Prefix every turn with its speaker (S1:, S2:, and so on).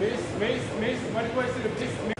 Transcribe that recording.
S1: Miss, miss, miss, one question, miss, miss.